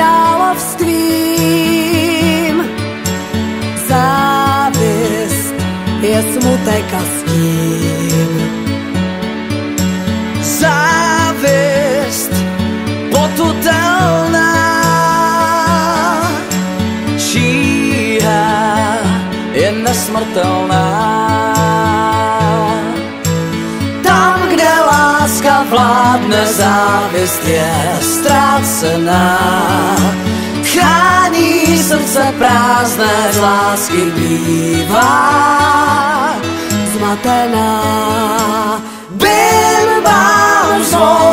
Migral of stream Sabes, je smutaj ka s kim Zavest potutelna Čija je na. Vládne, závist je ztrácená. Chrání srdce prázdné, z lásky bývá Zmatená. Bim bám zvon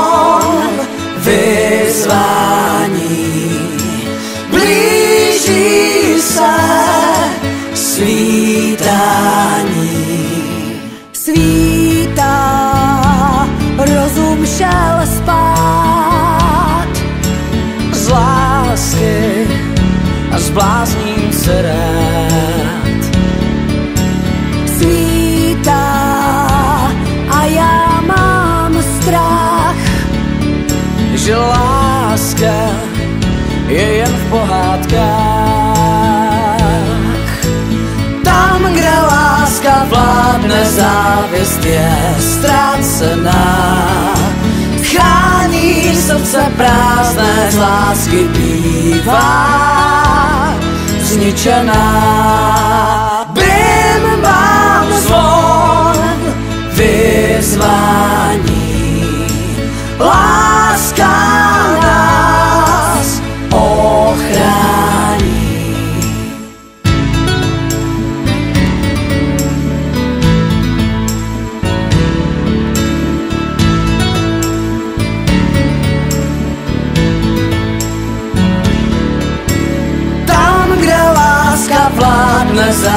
Z lásky a zblázním se rád Svítá a já mám strach. Že láska je jen v pohádkách Tam, kde láska vládne, závist je ztrácená Chrání srdce prázdné, z lásky bývá zničená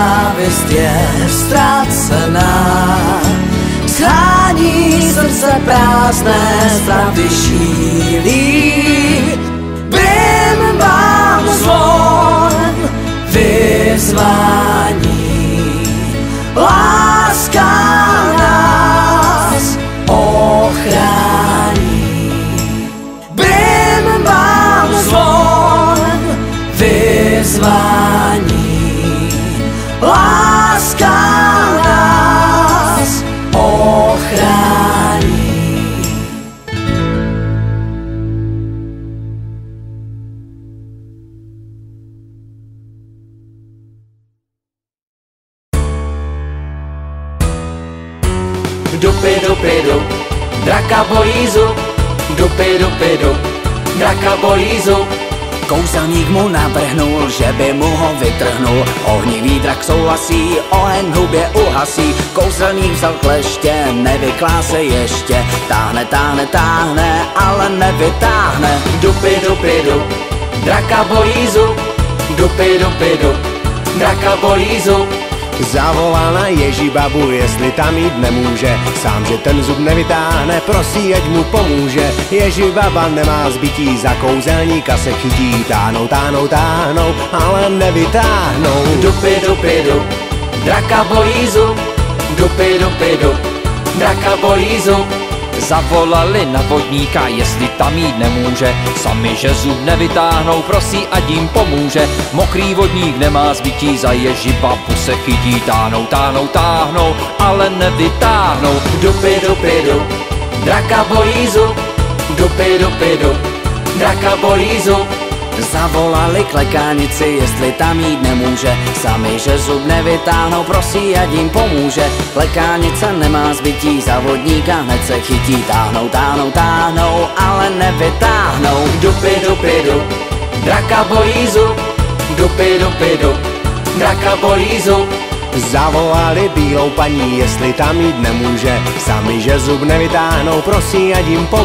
vládne, závist je ztrácená. Schrání srdce prázdné, strany šílí. Bim bám zvon vyzvání. Láska nás ochrání. Dupy, dupy, dup, draka bojí zub. Dupy, dupy, dup, draka bojí Kouzelník mu navrhnul, že by mu ho vytrhnul. Ohnivý drak souhlasí, oheň hubě uhasí. Kouzelník vzal kleště, nevyklá se ještě. Táhne, táhne, táhne, ale nevytáhne. Dupy, dupy, dup, draka bojí zub. Dupy, dupy, dup, draka bojí zub Zavolá na Ježíbabu, jestli tam jít nemůže. Sám, že ten zub nevytáhne, prosí, ať mu pomůže. Ježíbaba nemá zbytí, za kouzelníka se chytí. Táhnou, táhnou, táhnou, ale nevytáhnou. Dupy, dupy, dup, draka bojí zub. Dupy, dupy, dup, draka bojí zub Zavolali na vodníka, jestli tam jít nemůže. Sami, že zub nevytáhnou, prosí, ať jim pomůže. Mokrý vodník nemá zbytí, za ježi babu se chytí. Táhnou, táhnou, táhnou, ale nevytáhnou. Dupy, dupy, dup, draka bojí zub. Dupy, dupy, dup, draka bojí zub Zavolali klekánici, jestli tam jít nemůže. Sami, že zub nevytáhnou, prosí, ať jim pomůže. Klekánice nemá zbytí, za vodníka hned se chytí. Táhnou, táhnou, táhnou, ale nevytáhnou. Dupy, dupy, dup, draka bojí zub. Dupy, dupy, dup, draka bojí zub. Zavolali bílou paní, jestli tam jít nemůže. Sami, že zub nevytáhnou, prosí, ať jim pomůže